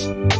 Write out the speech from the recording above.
you